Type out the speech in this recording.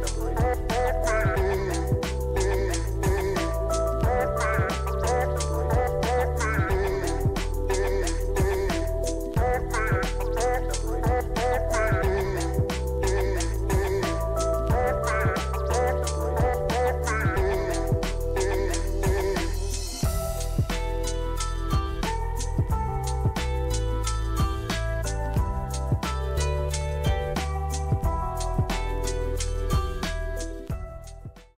Bye.